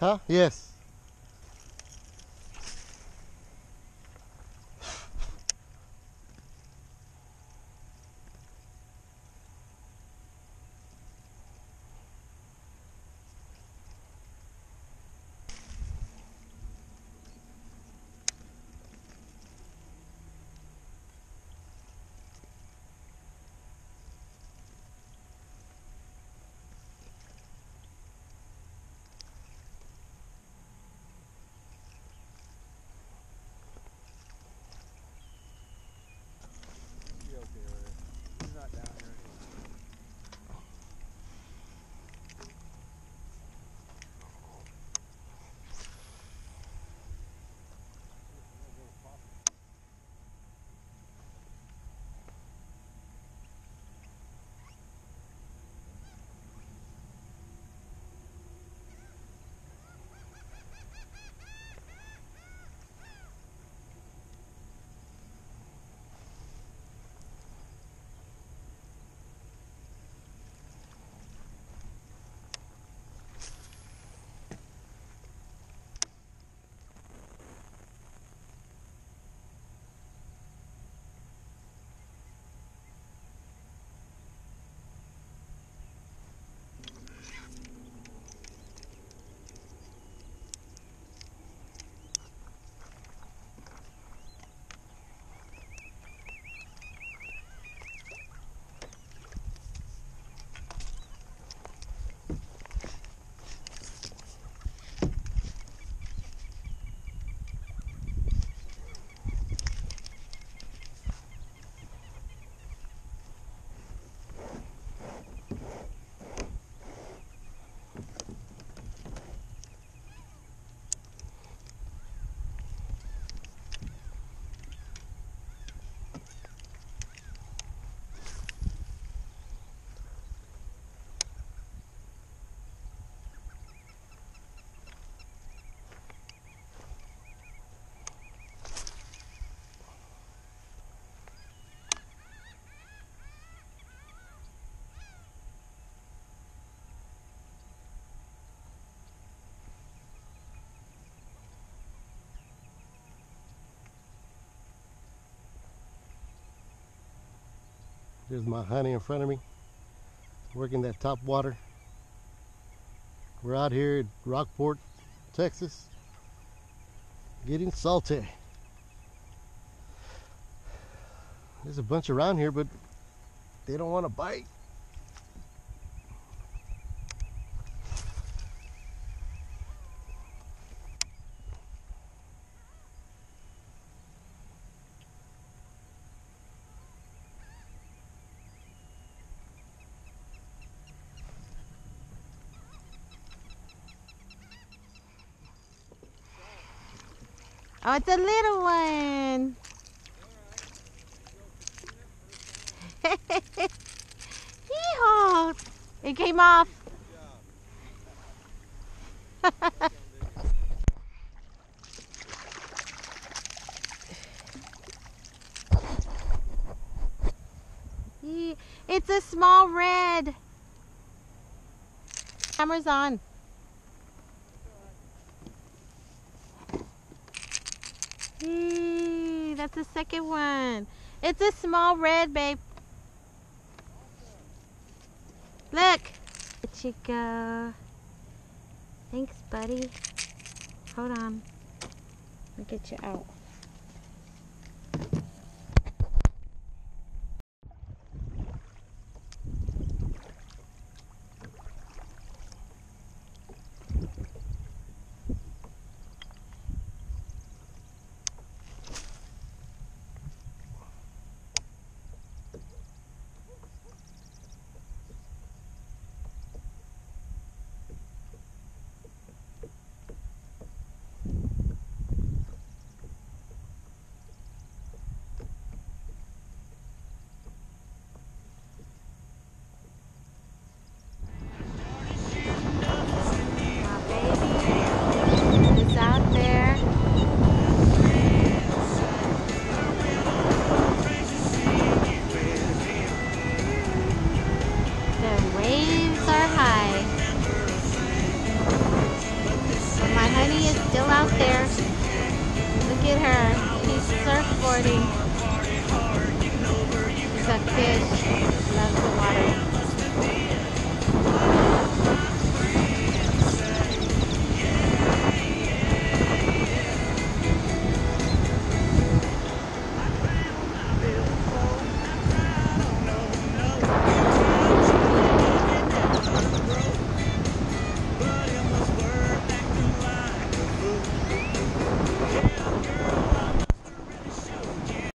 Huh? Yes. There's my honey in front of me. Working that top water. We're out here at Rockport, Texas. Getting salty. There's a bunch around here, but they don't want to bite. Oh, it's a little one. Hee-haw. It came off. It's a small red. Camera's on. Yee, that's the second one. It's a small red, babe. Look. There you go. Thanks, buddy. Hold on. I'll get you out. Honey is still out there. Look at her. She's surfboarding. The fish loves the water.